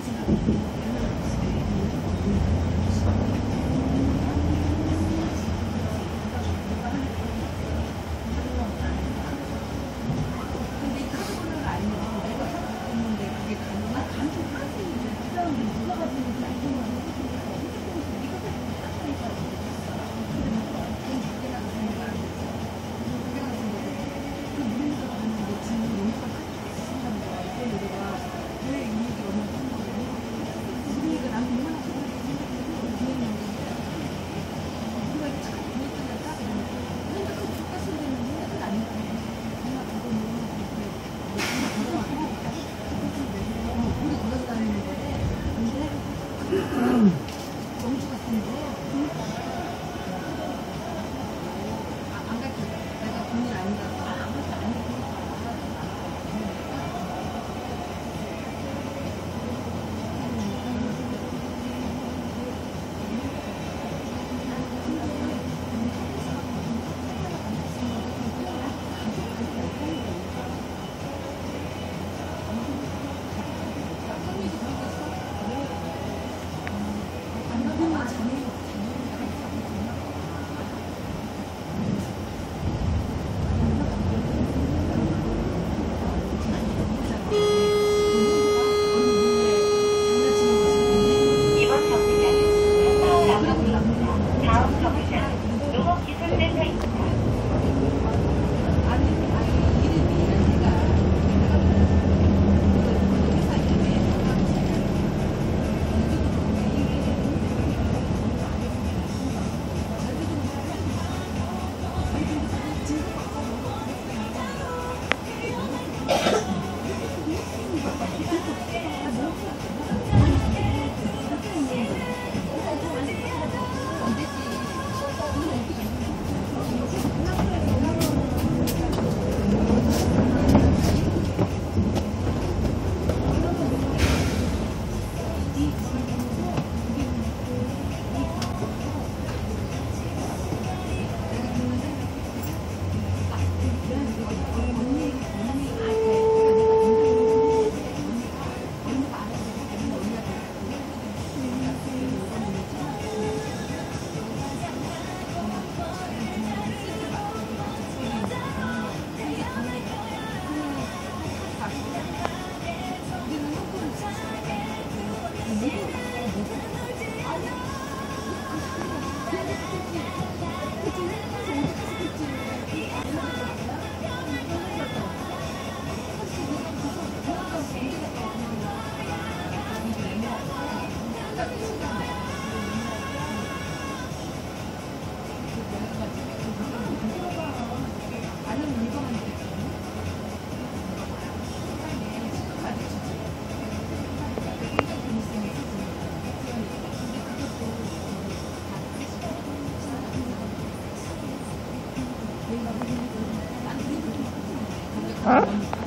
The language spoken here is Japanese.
フフフ。啊。